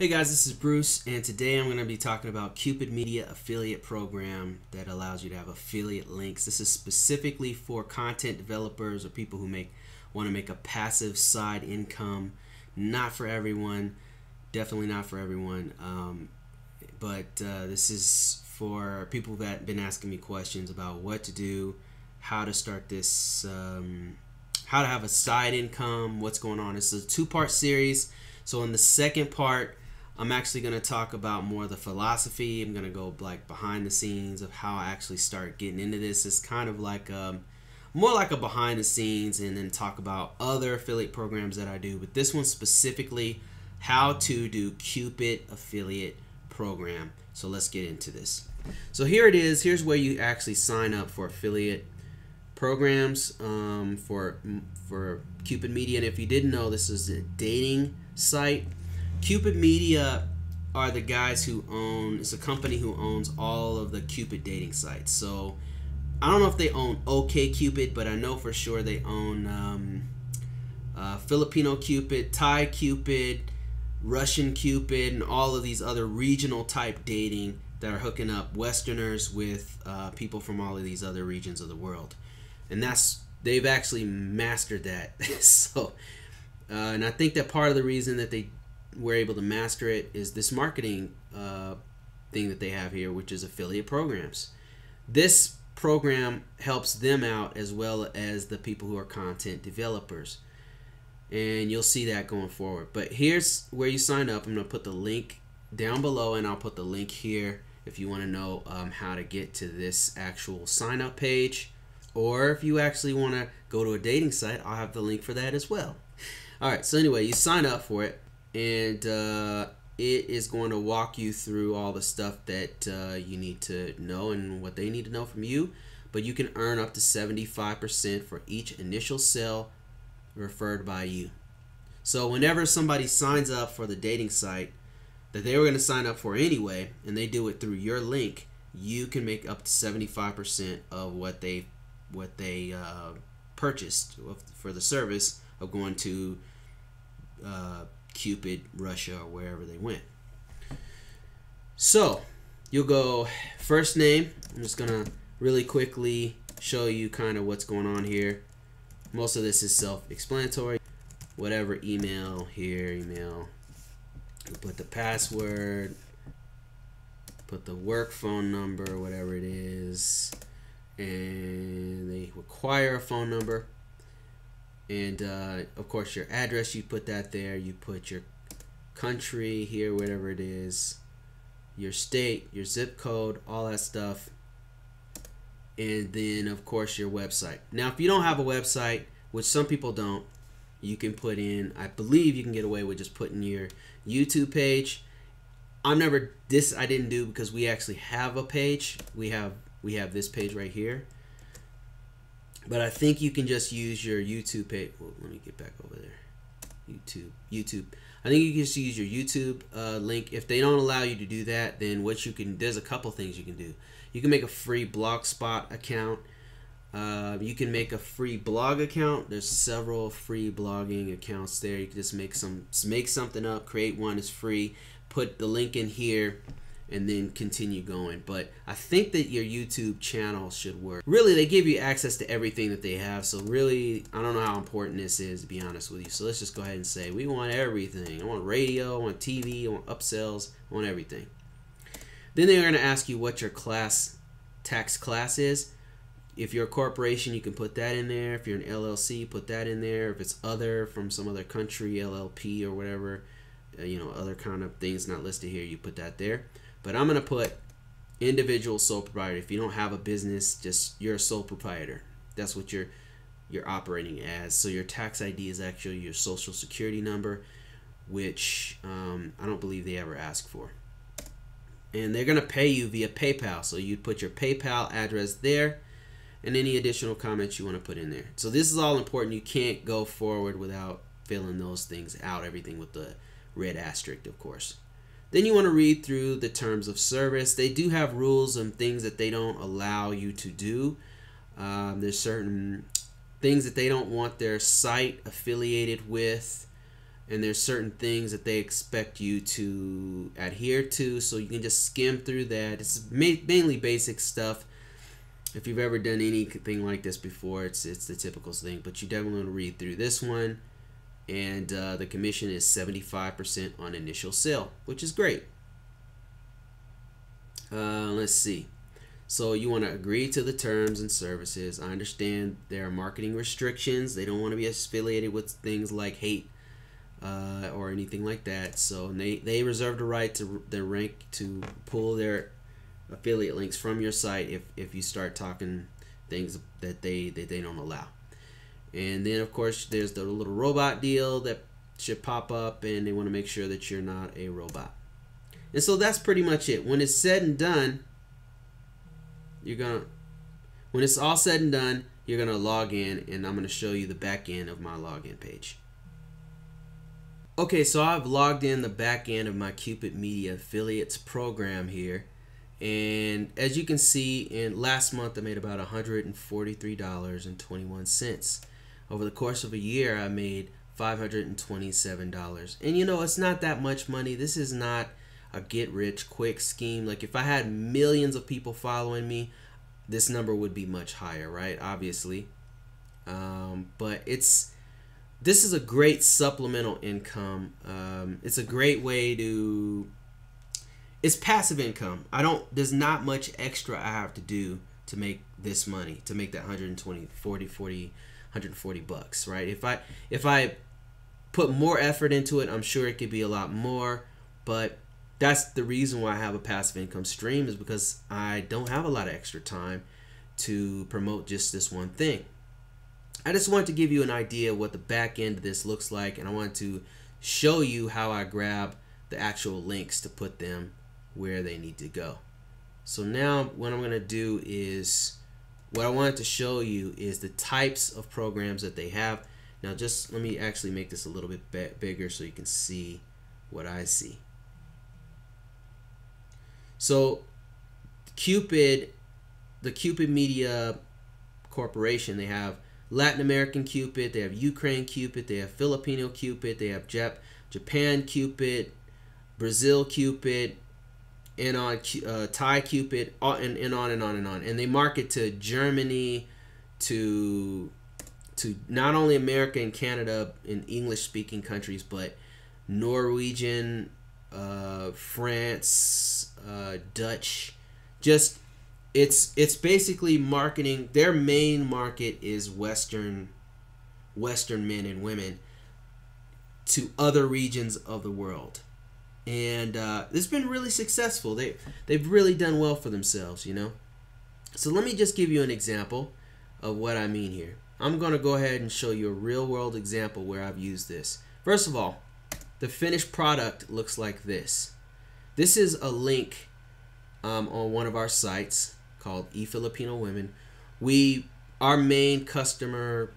Hey guys, this is Bruce, and today I'm going to be talking about Cupid Media Affiliate Program that allows you to have affiliate links. This is specifically for content developers or people who make want to make a passive side income. Not for everyone, definitely not for everyone. Um, but uh, this is for people that have been asking me questions about what to do, how to start this, um, how to have a side income, what's going on. It's a two-part series. So in the second part, I'm actually going to talk about more of the philosophy. I'm going to go like behind the scenes of how I actually start getting into this. It's kind of like um, more like a behind the scenes and then talk about other affiliate programs that I do. But this one specifically, how to do Cupid affiliate program. So let's get into this. So here it is. Here's where you actually sign up for affiliate programs um, for for Cupid Media. And if you didn't know, this is a dating site Cupid Media are the guys who own. It's a company who owns all of the Cupid dating sites. So I don't know if they own OK Cupid, but I know for sure they own um, uh, Filipino Cupid, Thai Cupid, Russian Cupid, and all of these other regional type dating that are hooking up Westerners with uh, people from all of these other regions of the world, and that's they've actually mastered that. so, uh, and I think that part of the reason that they we're able to master it is this marketing uh, thing that they have here, which is affiliate programs. This program helps them out as well as the people who are content developers. And you'll see that going forward. But here's where you sign up. I'm going to put the link down below and I'll put the link here if you want to know um, how to get to this actual sign up page. Or if you actually want to go to a dating site, I'll have the link for that as well. All right, so anyway, you sign up for it and uh, it is going to walk you through all the stuff that uh, you need to know and what they need to know from you. But you can earn up to 75% for each initial sale referred by you. So whenever somebody signs up for the dating site that they were going to sign up for anyway, and they do it through your link, you can make up to 75% of what they what they uh, purchased for the service of going to uh, Cupid, Russia, or wherever they went. So you'll go first name. I'm just gonna really quickly show you kind of what's going on here. Most of this is self-explanatory. Whatever email here, email. You put the password, put the work phone number, whatever it is, and they require a phone number and uh, of course your address you put that there. You put your country here whatever it is your state your zip code all that stuff. And then of course your website. Now if you don't have a website which some people don't you can put in i believe you can get away with just putting your youtube page. I'm never this i didn't do because we actually have a page. We have we have this page right here but I think you can just use your YouTube page. Well, let me get back over there. YouTube. YouTube. I think you can just use your YouTube uh, link. If they don't allow you to do that, then what you can there's a couple things you can do. You can make a free Blogspot account. Uh, you can make a free blog account. There's several free blogging accounts there. You can just make some make something up, create one. It's free. Put the link in here and then continue going. But I think that your YouTube channel should work. Really, they give you access to everything that they have. So really, I don't know how important this is to be honest with you. So let's just go ahead and say we want everything. I want radio, I want TV, I want upsells, I want everything. Then they're going to ask you what your class tax class is. If you're a corporation, you can put that in there. If you're an LLC, put that in there. If it's other from some other country, LLP or whatever, uh, you know, other kind of things not listed here, you put that there. But I'm going to put individual sole proprietor. If you don't have a business, just you're a sole proprietor. That's what you're you're operating as. So your tax ID is actually your social security number, which um, I don't believe they ever ask for. And they're gonna pay you via PayPal. So you put your PayPal address there, and any additional comments you want to put in there. So this is all important. You can't go forward without filling those things out. Everything with the red asterisk, of course. Then you want to read through the terms of service. They do have rules and things that they don't allow you to do. Um, there's certain things that they don't want their site affiliated with, and there's certain things that they expect you to adhere to so you can just skim through that it's ma- mainly basic stuff if you've ever done anything like this before it's it's the typical thing but you definitely want to read through this one and uh, the commission is 75% on initial sale which is great uh, let's see so you want to agree to the terms and services i understand there are marketing restrictions they don't want to be affiliated with things like hate uh, or anything like that. So they, they reserve the right to the rank to pull their affiliate links from your site if, if you start talking things that they that they don't allow. And then of course there's the little robot deal that should pop up and they want to make sure that you're not a robot. And so that's pretty much it. When it's said and done, you're gonna when it's all said and done, you're gonna log in and I'm gonna show you the back end of my login page. Okay, so I've logged in the back end of my Cupid Media affiliates program here. And as you can see, in last month I made about $143.21. Over the course of a year, I made $527. And you know, it's not that much money. This is not a get rich quick scheme. Like if I had millions of people following me, this number would be much higher, right? Obviously. Um, but it's this is a great supplemental income. Um, it's a great way to. It's passive income. I don't. There's not much extra I have to do to make this money to make that 120 40 40 140 bucks right if i if i put more effort into it i'm sure it could be a lot more but that's the reason why i have a passive income stream is because i don't have a lot of extra time to promote just this one thing I just want to give you an idea what the back end of this looks like and I want to show you how I grab the actual links to put them where they need to go. So now what I'm going to do is what I wanted to show you is the types of programs that they have. Now just let me actually make this a little bit bigger so you can see what I see. So Cupid, the Cupid Media Corporation, they have Latin American Cupid, they have Ukraine Cupid, they have Filipino Cupid, they have Jap- Japan Cupid, Brazil Cupid, and on uh, Thai Cupid, and, and on and on and on. And they market to Germany, to to not only America and Canada in English speaking countries, but Norwegian, uh, France, uh, Dutch, just it's it's basically marketing their main market is western western men and women to other regions of the world and uh, it's been really successful. They they've really done well for themselves you know? So let me just give you an example of what i mean here. I'm going to go ahead and show you a real world example where i've used this. First of all the finished product looks like this. This is a link um, on one of our sites called E Filipino Women. We our main customer,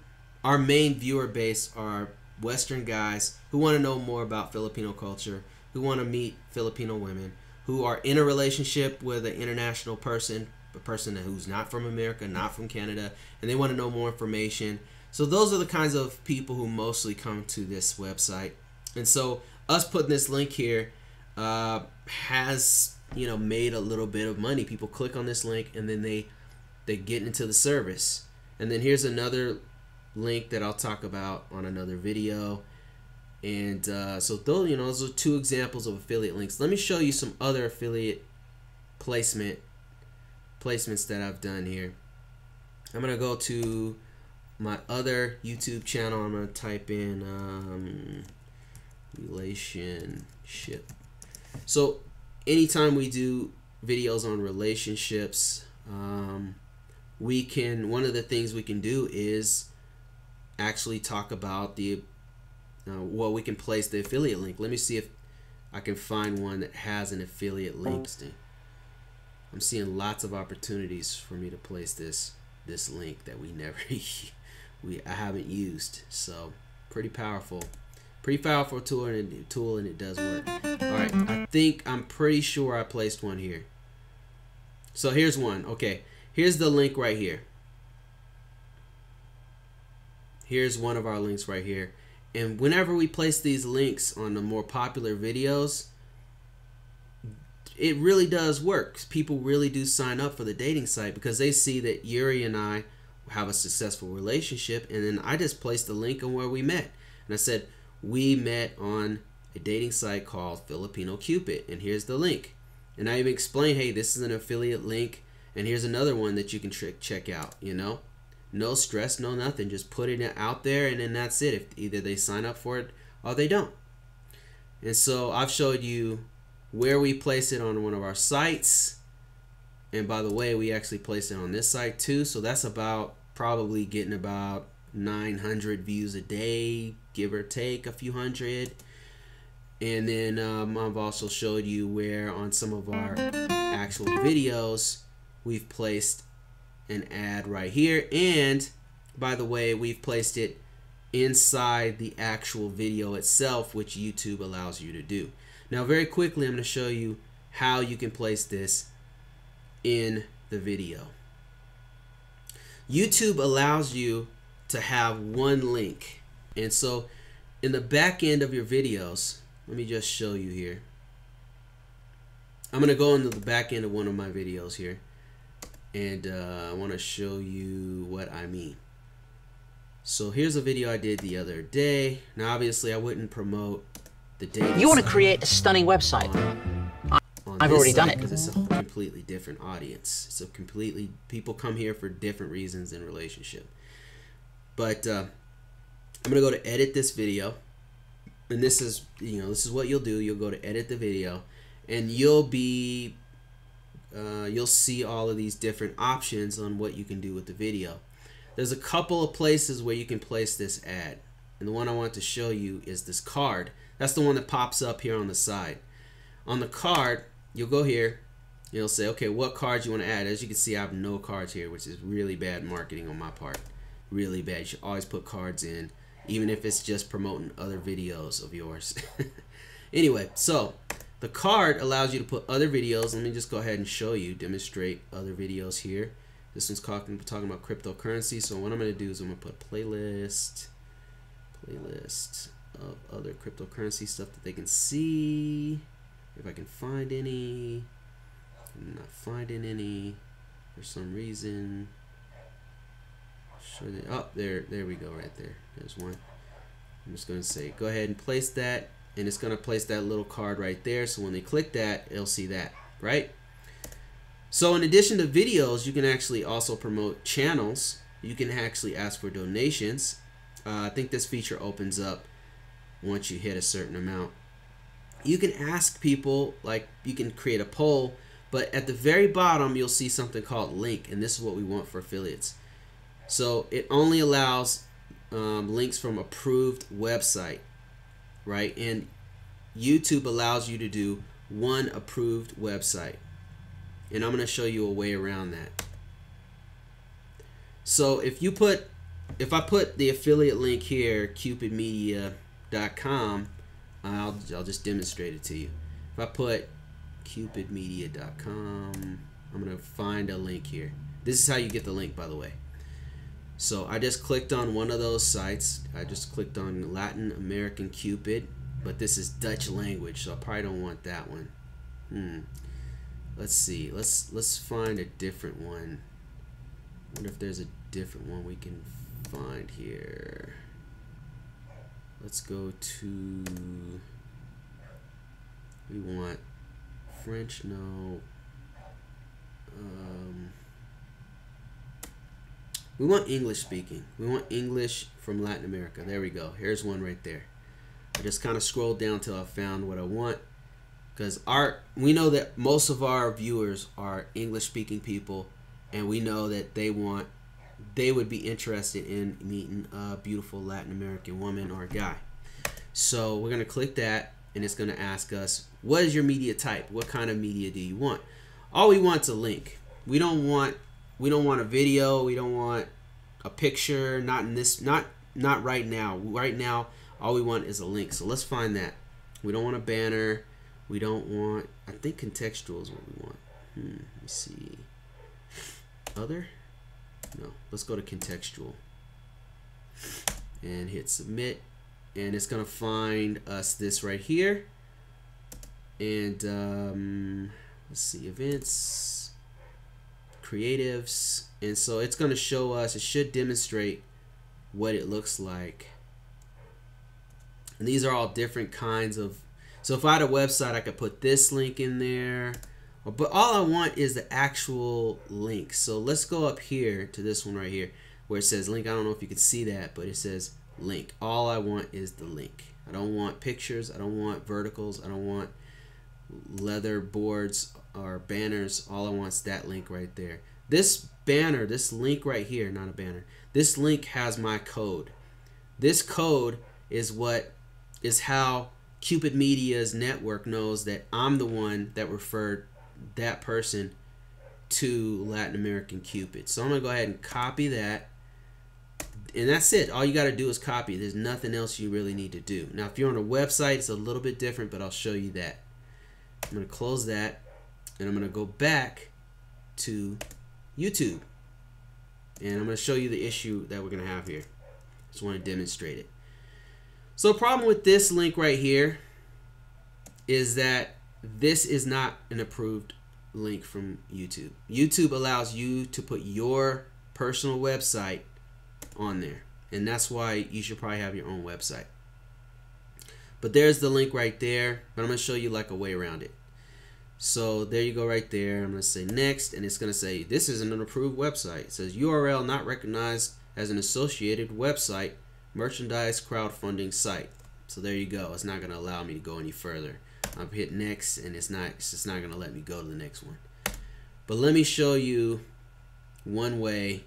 our main viewer base are Western guys who want to know more about Filipino culture, who want to meet Filipino women, who are in a relationship with an international person, a person who's not from America, not from Canada, and they want to know more information. So those are the kinds of people who mostly come to this website. And so us putting this link here uh, has you know made a little bit of money people click on this link and then they they get into the service and then here's another link that i'll talk about on another video and uh, so those you know those are two examples of affiliate links. Let me show you some other affiliate placement placements that i've done here. I'm gonna go to my other youtube channel. I'm gonna type in um, relationship. So anytime we do videos on relationships, um, we can one of the things we can do is actually talk about the uh, well we can place the affiliate link let me see if I can find one that has an affiliate link I'm seeing lots of opportunities for me to place this this link that we never we I haven't used so pretty powerful Pretty powerful tool and tool and it does work. Alright, I think I'm pretty sure I placed one here. So here's one. Okay, here's the link right here. Here's one of our links right here. And whenever we place these links on the more popular videos, it really does work. People really do sign up for the dating site because they see that Yuri and I have a successful relationship. And then I just placed the link on where we met. And I said, we met on a dating site called Filipino Cupid. And here's the link. And I even explained, hey, this is an affiliate link. And here's another one that you can check out, you know? No stress, no nothing. Just put it out there and then that's it. If either they sign up for it or they don't. And so I've showed you where we place it on one of our sites. And by the way, we actually place it on this site too. So that's about probably getting about 900 views a day, give or take a few hundred. And then um, I've also showed you where on some of our actual videos, we've placed an ad right here. And by the way, we've placed it inside the actual video itself, which YouTube allows you to do. Now, very quickly, I'm going to show you how you can place this in the video. YouTube allows you to have one link. And so in the back end of your videos, let me just show you here. I'm going to go into the back end of one of my videos here. And uh, I want to show you what I mean. So here's a video I did the other day. Now obviously I wouldn't promote the day. You want to create a stunning website. I've already done it. Because it's a completely different audience. It's a completely, people come here for different reasons in relationship. But uh, I'm going to go to edit this video. And this is, you know, this is what you'll do. You'll go to edit the video. And you'll be, uh, you'll see all of these different options on what you can do with the video. There's a couple of places where you can place this ad. And the one I want to show you is this card. That's the one that pops up here on the side. On the card, you'll go here. You'll say, okay, what cards you want to add? As you can see, I have no cards here, which is really bad marketing on my part. Really bad. You should always put cards in, even if it's just promoting other videos of yours. anyway, so the card allows you to put other videos. Let me just go ahead and show you, demonstrate other videos here. This one's talking, talking about cryptocurrency. So what I'm going to do is I'm going to put playlist, playlist of other cryptocurrency stuff that they can see. If I can find any. I'm not finding any for some reason. Sure they, oh, there, there we go right there. There's one. I'm just going to say, go ahead and place that. And it's going to place that little card right there. So when they click that, they'll see that, right? So in addition to videos, you can actually also promote channels. You can actually ask for donations. Uh, I think this feature opens up once you hit a certain amount. You can ask people, like you can create a poll, but at the very bottom, you'll see something called link, and this is what we want for affiliates. So it only allows um, links from approved website, right? And YouTube allows you to do one approved website. And I'm going to show you a way around that. So if you put, if I put the affiliate link here, cupidmedia.com, I'll, I'll just demonstrate it to you. If I put cupidmedia.com, I'm going to find a link here. This is how you get the link, by the way. So I just clicked on one of those sites. I just clicked on Latin American Cupid, but this is Dutch language, so I probably don't want that one. Hmm. Let's see. Let's let's find a different one. I wonder if there's a different one we can find here. Let's go to we want French no. Um, we want English speaking we want English from Latin America there we go here's one right there I just kind of scrolled down till I found what I want because our we know that most of our viewers are English speaking people, and we know that they want they would be interested in meeting a beautiful Latin American woman or guy. So we're gonna click that, and it's gonna ask us what is your media type? What kind of media do you want? All we want is a link. We don't want we don't want a video. We don't want a picture. Not in this. Not not right now. Right now, all we want is a link. So let's find that. We don't want a banner. We don't want, I think contextual is what we want. Hmm, let me see. Other? No, let's go to contextual. And hit submit. and it's gonna find us this right here and um, let's see events creatives and so it's gonna show us it should demonstrate what it looks like. And these are all different kinds of so if I had a website I could put this link in there. But all I want is the actual link. So let's go up here to this one right here where it says link. I don't know if you can see that but it says link. All I want is the link. I don't want pictures. I don't want verticals. I don't want leaderboards or banners all I want is that link right there this banner this link right here not a banner this link has my code this code is what is how Cupid Media's network knows that I'm the one that referred that person to Latin American Cupid. So I'm going to go ahead and copy that. And that's it. All you got to do is copy. There's nothing else you really need to do. Now, if you're on a website, it's a little bit different, but I'll show you that. I'm going to close that. And I'm going to go back to YouTube. And I'm going to show you the issue that we're going to have here. Just want to demonstrate it. So the problem with this link right here is that this is not an approved link from YouTube. YouTube allows you to put your personal website on there. And that's why you should probably have your own website. But there's the link right there. But I'm going to show you like a way around it. So there you go right there. I'm going to say next. And it's going to say this is an approved website. It says URL not recognized as an associated website merchandise crowdfunding site. So there you go. It's not going to allow me to go any further. I've hit next and it's not it's just not going to let me go to the next one. But let me show you one way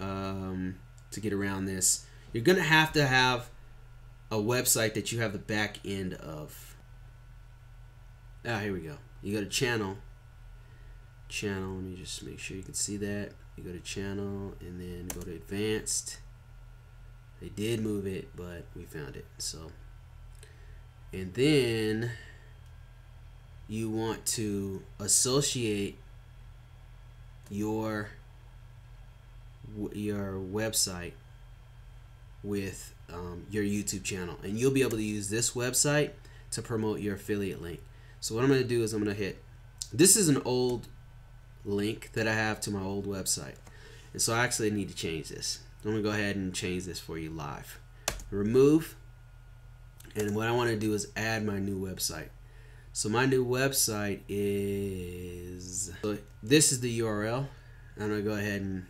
um, to get around this. You're going to have to have a website that you have the back end of. Ah, here we go. You go to channel. Channel, let me just make sure you can see that. You go to channel and then go to advanced they did move it, but we found it. So, and then you want to associate your your website with um, your YouTube channel, and you'll be able to use this website to promote your affiliate link. So what I'm going to do is I'm going to hit. This is an old link that I have to my old website, and so I actually need to change this. I'm gonna go ahead and change this for you live. Remove, and what I want to do is add my new website. So my new website is, so this is the URL. I'm gonna go ahead and,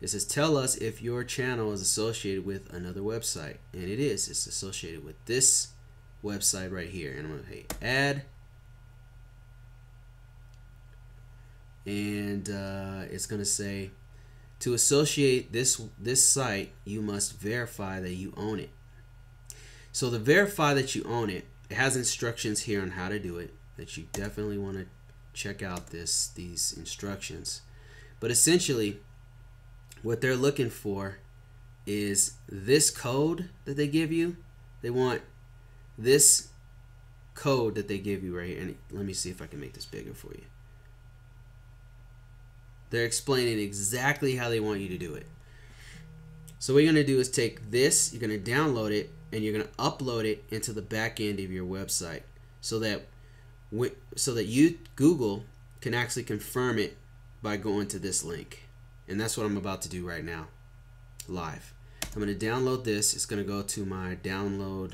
it says tell us if your channel is associated with another website. And it is, it's associated with this website right here. And I'm gonna hit add. And uh, it's gonna say, to associate this this site, you must verify that you own it. So to verify that you own it, it has instructions here on how to do it that you definitely want to check out this these instructions. But essentially what they're looking for is this code that they give you. They want this code that they give you right here. And let me see if I can make this bigger for you. They're explaining exactly how they want you to do it. So what you're going to do is take this, you're going to download it, and you're going to upload it into the back end of your website so that so that you Google can actually confirm it by going to this link. And that's what I'm about to do right now, live. I'm going to download this. It's going to go to my download.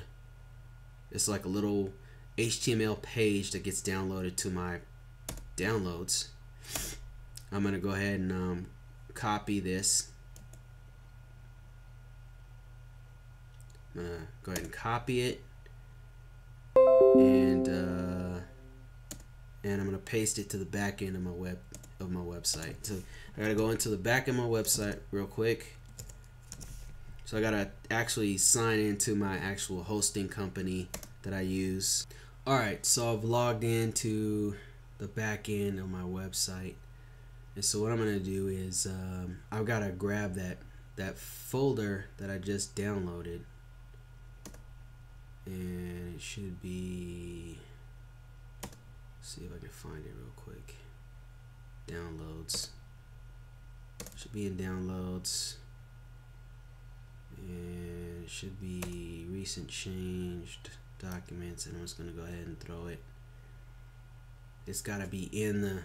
It's like a little HTML page that gets downloaded to my downloads. I'm going to go ahead and um, copy this. I'm going to go ahead and copy it. And uh, and I'm going to paste it to the back end of my web of my website. So I got to go into the back end of my website real quick. So I got to actually sign into my actual hosting company that I use. All right, so I've logged into the back end of my website. And so what I'm gonna do is um, I've got to grab that that folder that I just downloaded, and it should be. see if I can find it real quick. Downloads. Should be in downloads, and should be recent changed documents and I'm just gonna go ahead and throw it. It's gotta be in the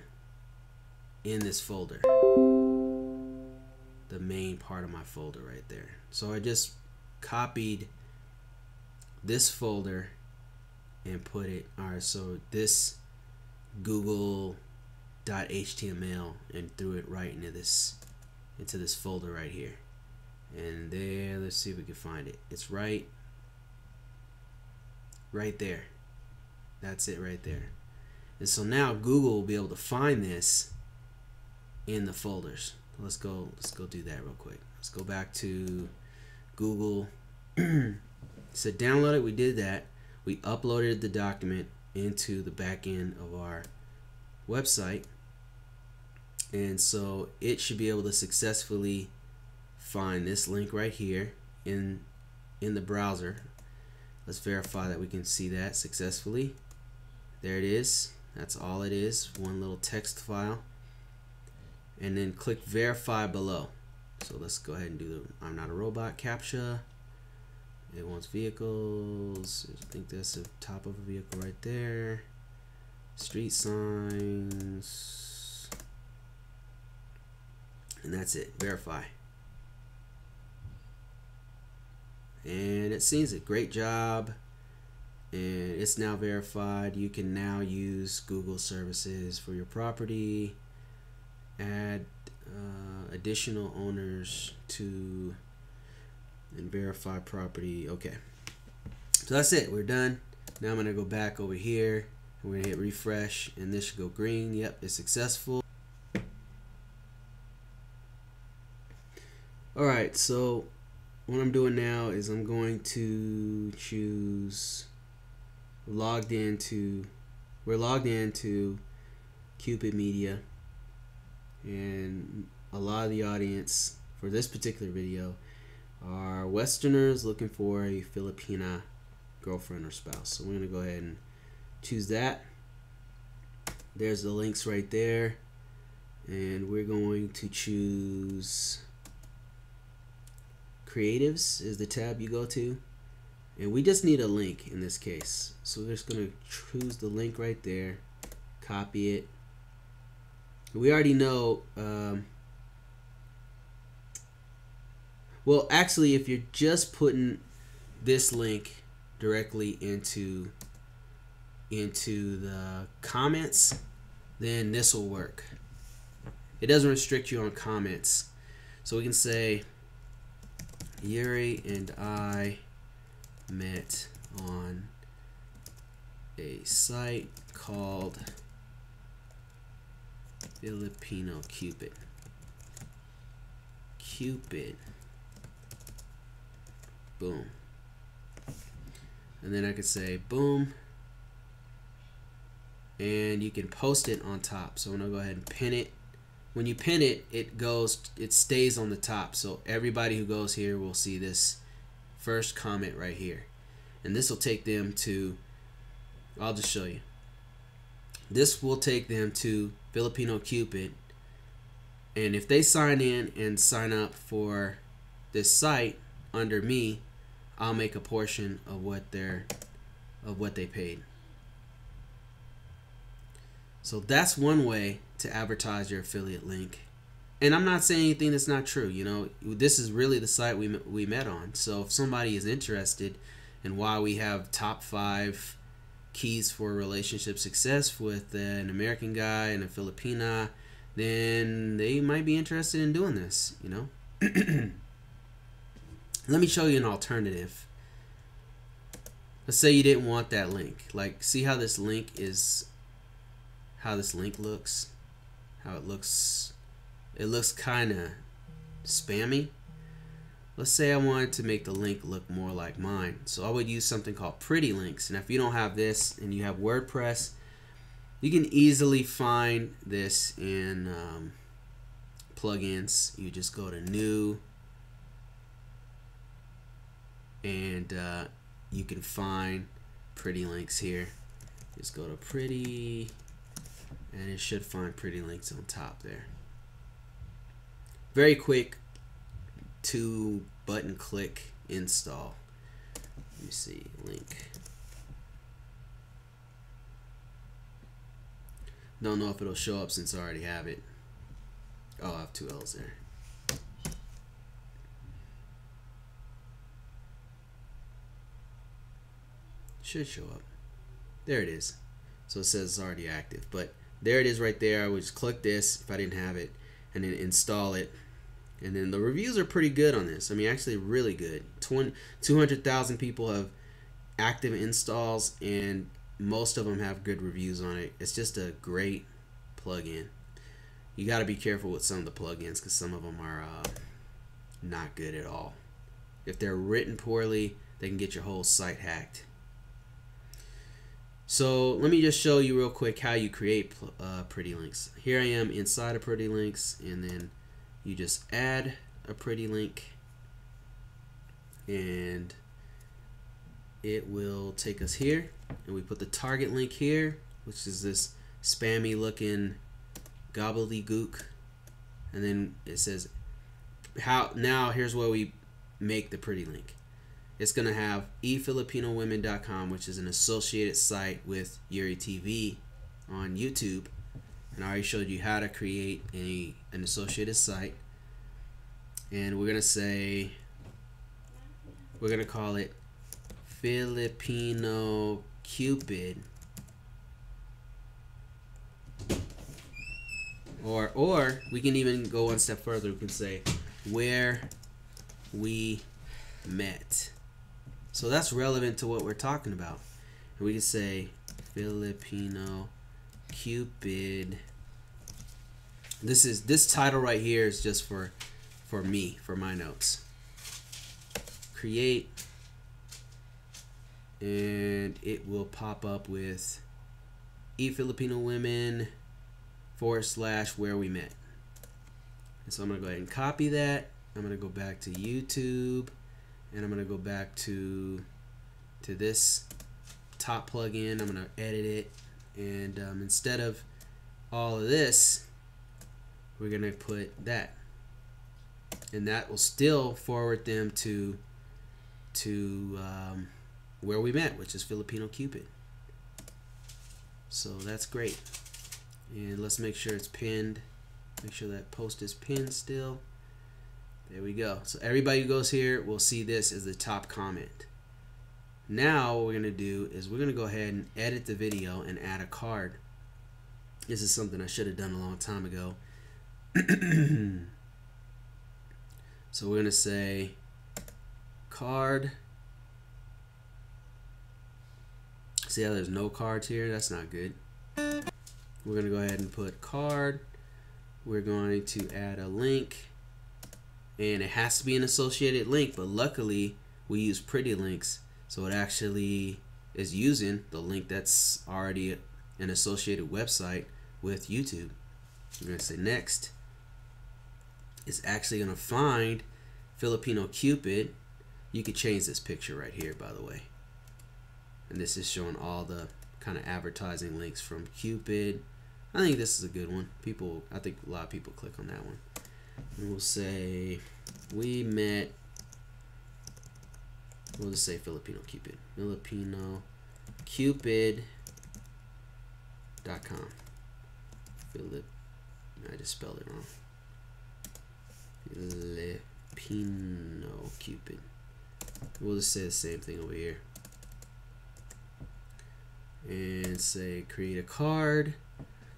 in this folder. The main part of my folder right there. So I just copied this folder and put it alright so this google .html and threw it right into this into this folder right here. And there let's see if we can find it. It's right right there. That's it right there. And so now Google will be able to find this in the folders. Let's go let's go do that real quick. Let's go back to Google. So download it. We did that. We uploaded the document into the back end of our website. And so it should be able to successfully find this link right here in in the browser. Let's verify that we can see that successfully. There it is. That's all it is. One little text file. And then click verify below. So let's go ahead and do the I'm not a robot captcha. It wants vehicles. I think that's the top of a vehicle right there. Street signs. And that's it. Verify and it sees it great job. And it's now verified. You can now use Google services for your property. Add uh, additional owners to and verify property. Okay. So that's it. We're done. Now I'm gonna go back over here. We're gonna hit refresh and this should go green. Yep it's successful. Alright so what I'm doing now is I'm going to choose logged into we're logged into Cupid Media and a lot of the audience for this particular video are Westerners looking for a Filipina girlfriend or spouse. So we're to go ahead and choose that. There's the links right there. And we're going to choose creatives is the tab you go to. And we just need a link in this case. So we're just going to choose the link right there, copy it. We already know um, Well, actually, if you're just putting this link directly into into the comments, then this will work. It doesn't restrict you on comments. So we can say Yuri and I met on a site called Filipino Cupid. Cupid. Boom. And then I could say boom. And you can post it on top. So I'm gonna go ahead and pin it when you pin it it goes it stays on the top. So everybody who goes here will see this first comment right here. And this will take them to I'll just show you. This will take them to Filipino Cupid. And if they sign in and sign up for this site under me, I'll make a portion of what they're of what they paid. So that's one way to advertise your affiliate link. And I'm not saying anything that's not true. You know, this is really the site we we met on. So if somebody is interested in why we have top five keys for relationship success with an American guy and a Filipina, then they might be interested in doing this. You know. Let me show you an alternative. Let's say you didn't want that link. Like, see how this link is, how this link looks? How it looks, it looks kind of spammy. Let's say I wanted to make the link look more like mine. So I would use something called Pretty Links. And if you don't have this and you have WordPress, you can easily find this in um, plugins. You just go to New, and uh, you can find pretty links here just go to pretty and it should find pretty links on top there very quick two button click install. Let me see, link. Don't know if it'll show up since I already have it. Oh, I have two L's there. Should show up. There it is. So it says it's already active. But there it is right there. I would just click this if I didn't have it and then install it. And then the reviews are pretty good on this. I mean, actually really good. 200,000 people have active installs and most of them have good reviews on it. It's just a great plugin. You got to be careful with some of the plugins because some of them are uh, not good at all. If they're written poorly, they can get your whole site hacked. So let me just show you real quick how you create uh, pretty links. Here I am inside of pretty links and then you just add a pretty link and it will take us here and we put the target link here which is this spammy looking gobbledygook and then it says how now here's where we make the pretty link it's going to have efilipinowomen.com, which is an associated site with Yuri TV on YouTube. And I already showed you how to create a, an associated site. And we're going to say, we're going to call it Filipino Cupid. Or, or we can even go one step further. We can say where we met. So that's relevant to what we're talking about. And we can say Filipino Cupid. This is this title right here is just for for me, for my notes. Create and it will pop up with e Filipino women forward slash where we met. And so I'm gonna go ahead and copy that. I'm gonna go back to YouTube and I'm gonna go back to to this top plugin. I'm gonna edit it. And um, instead of all of this we're gonna put that. And that will still forward them to to um, where we met which is Filipino Cupid. So that's great. And let's make sure it's pinned. Make sure that post is pinned still there we go. So everybody who goes here will see this as the top comment. Now what we're going to do is we're going to go ahead and edit the video and add a card. This is something I should have done a long time ago. so we're going to say card. See how there's no cards here? That's not good. We're going to go ahead and put card. We're going to add a link and it has to be an associated link but luckily we use pretty links. So it actually is using the link that's already an associated website with YouTube. We're to say next. It's actually going to find Filipino Cupid. You could change this picture right here by the way. And this is showing all the kind of advertising links from Cupid. I think this is a good one. People I think a lot of people click on that one we'll say we met we'll just say Filipino Cupid. Filipino Cupid.com Philip I just spelled it wrong. Filipino Cupid. We'll just say the same thing over here. And say create a card.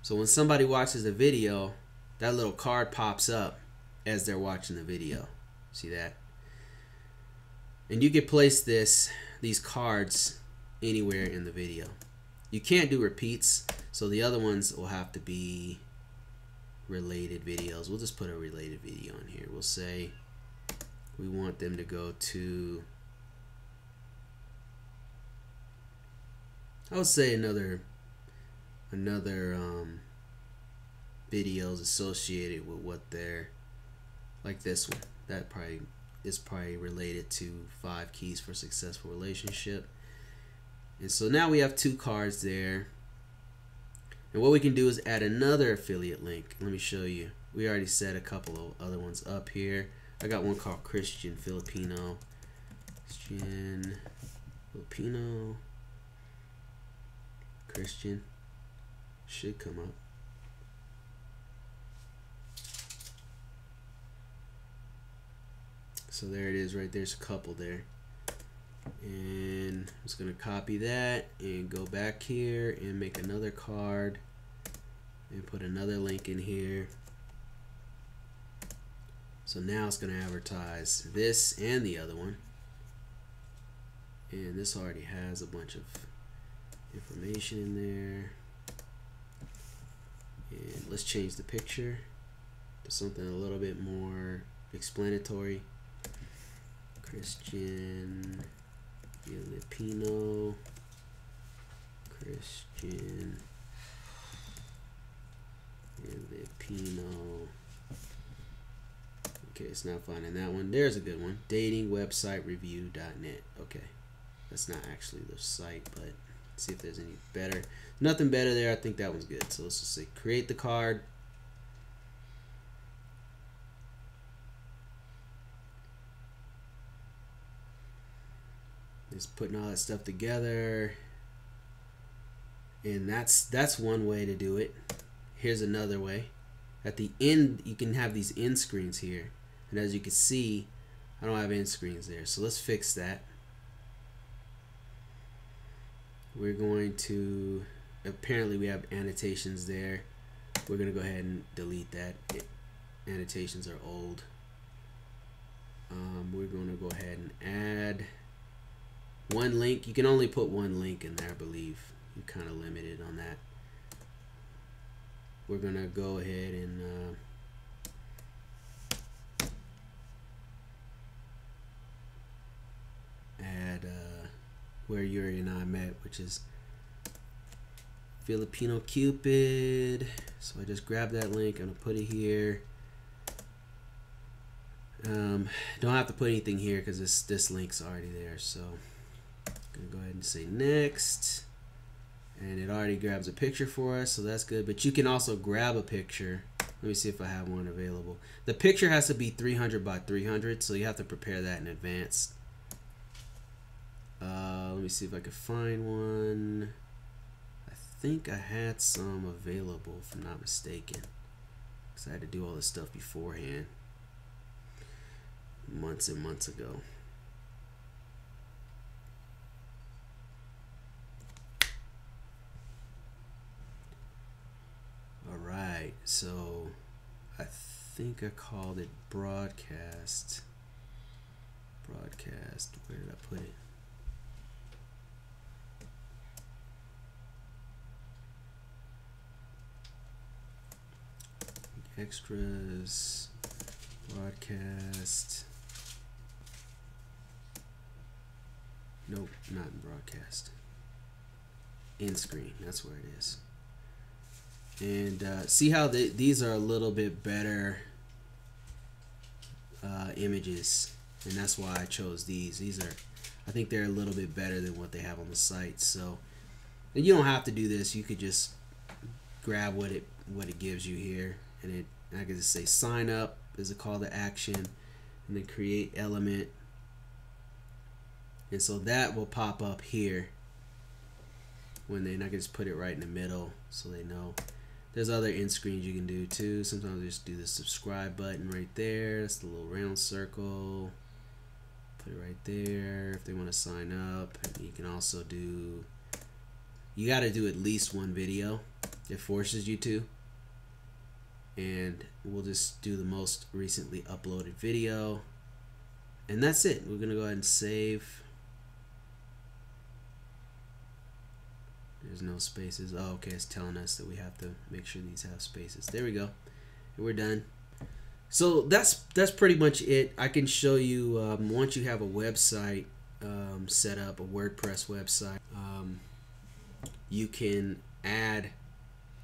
So when somebody watches a video that little card pops up as they're watching the video. See that? And you can place this these cards anywhere in the video. You can't do repeats, so the other ones will have to be related videos. We'll just put a related video in here. We'll say we want them to go to I would say another another um, videos associated with what they're like this one. That probably is probably related to five keys for successful relationship. And so now we have two cards there. And what we can do is add another affiliate link. Let me show you. We already set a couple of other ones up here. I got one called Christian Filipino. Christian Filipino. Christian. Should come up. So there it is right there's a couple there. And I'm just gonna copy that and go back here and make another card and put another link in here. So now it's gonna advertise this and the other one. And this already has a bunch of information in there. And let's change the picture to something a little bit more explanatory. Christian Filipino Christian Filipino Okay, it's not finding that one. There's a good one. Dating website review.net. Okay. That's not actually the site, but see if there's any better. Nothing better there. I think that one's good. So let's just say create the card. Just putting all that stuff together. And that's that's one way to do it. Here's another way. At the end, you can have these end screens here. And as you can see, I don't have end screens there. So let's fix that. We're going to, apparently we have annotations there. We're going to go ahead and delete that. Annotations are old. Um, we're going to go ahead and add one link. You can only put one link in there, I believe. You're kind of limited on that. We're going to go ahead and uh, add uh, where Yuri and I met, which is Filipino Cupid. So I just grab that link. I'm gonna put it here. Um, don't have to put anything here because this this link's already there. So gonna go ahead and say next, and it already grabs a picture for us, so that's good. But you can also grab a picture. Let me see if I have one available. The picture has to be 300 by 300, so you have to prepare that in advance. Uh, let me see if I can find one. I think I had some available, if I'm not mistaken. Because I had to do all this stuff beforehand. Months and months ago. Alright, so I think I called it broadcast. Broadcast. Where did I put it? extras, broadcast. Nope, not in broadcast. In screen, that's where it is. And uh, see how the, these are a little bit better uh, images, and that's why I chose these. These are, I think they're a little bit better than what they have on the site. So, and you don't have to do this. You could just grab what it what it gives you here and it I can just say sign up is a call to action and then create element and so that will pop up here when they and I can just put it right in the middle so they know there's other end screens you can do too. Sometimes I just do the subscribe button right there. That's the little round circle. Put it right there if they want to sign up. You can also do you got to do at least one video. It forces you to. And we'll just do the most recently uploaded video. And that's it. We're gonna go ahead and save there's no spaces. Oh okay it's telling us that we have to make sure these have spaces. There we go. We're done. So that's that's pretty much it. I can show you um, once you have a website um, set up a WordPress website um, you can add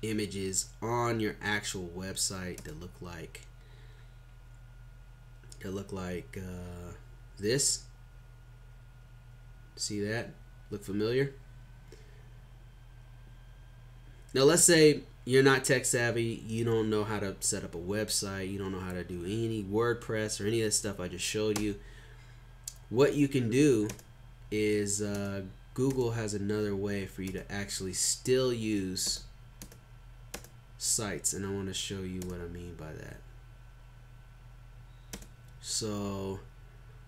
images on your actual website that look like that look like uh, this. See that? Look familiar now let's say you're not tech savvy you don't know how to set up a website you don't know how to do any WordPress or any of that stuff I just showed you what you can do is uh, Google has another way for you to actually still use sites and I want to show you what I mean by that. So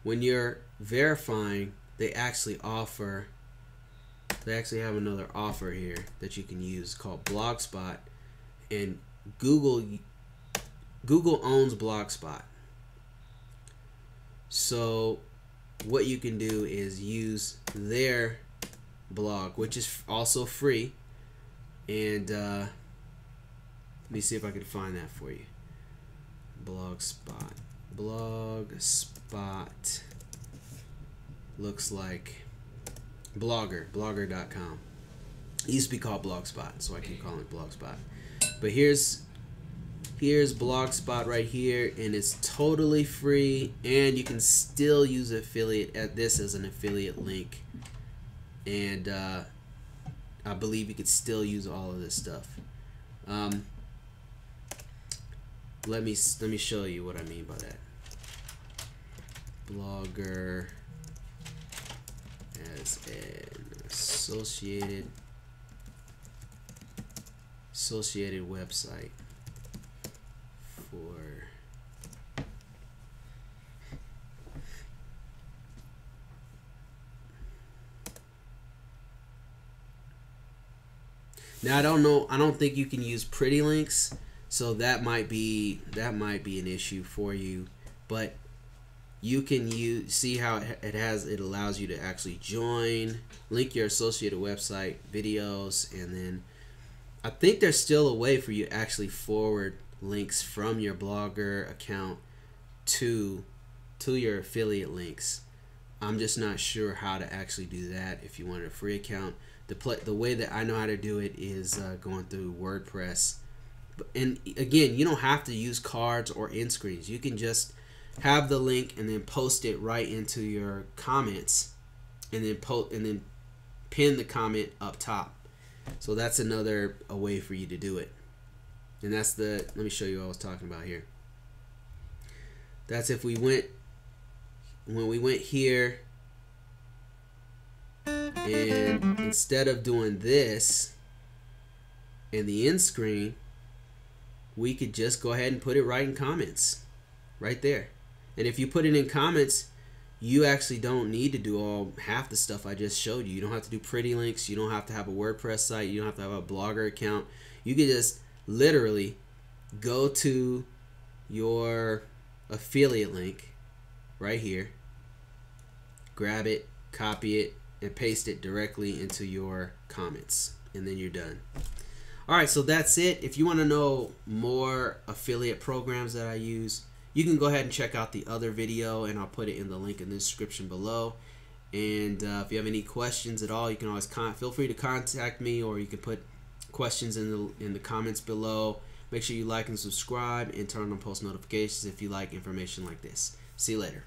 when you're verifying they actually offer they actually have another offer here that you can use called Blogspot and Google Google owns Blogspot. So what you can do is use their blog, which is also free. And uh, let me see if I can find that for you. Blogspot. Blogspot looks like Blogger. Blogger.com. It used to be called Blogspot, so I keep calling it Blogspot. But here's here's blogspot right here and it's totally free and you can still use affiliate at this as an affiliate link and uh, I believe you could still use all of this stuff um, let me let me show you what I mean by that blogger as an associated associated website for Now I don't know. I don't think you can use pretty links, so that might be that might be an issue for you. But you can use see how it has it allows you to actually join, link your associated website, videos, and then I think there's still a way for you to actually forward links from your blogger account to to your affiliate links. I'm just not sure how to actually do that if you want a free account. The pl- the way that I know how to do it is uh, going through WordPress. And again, you don't have to use cards or end screens. You can just have the link and then post it right into your comments and then post and then pin the comment up top. So that's another a way for you to do it. And that's the, let me show you what I was talking about here. That's if we went, when we went here, and instead of doing this in the end screen, we could just go ahead and put it right in comments, right there. And if you put it in comments, you actually don't need to do all half the stuff I just showed you. You don't have to do pretty links. You don't have to have a WordPress site. You don't have to have a blogger account. You can just literally go to your affiliate link right here, grab it, copy it, and paste it directly into your comments. And then you're done. All right, so that's it. If you want to know more affiliate programs that I use, you can go ahead and check out the other video, and I'll put it in the link in the description below. And uh, if you have any questions at all, you can always feel free to contact me, or you can put questions in the in the comments below. Make sure you like and subscribe and turn on post notifications if you like information like this. See you later.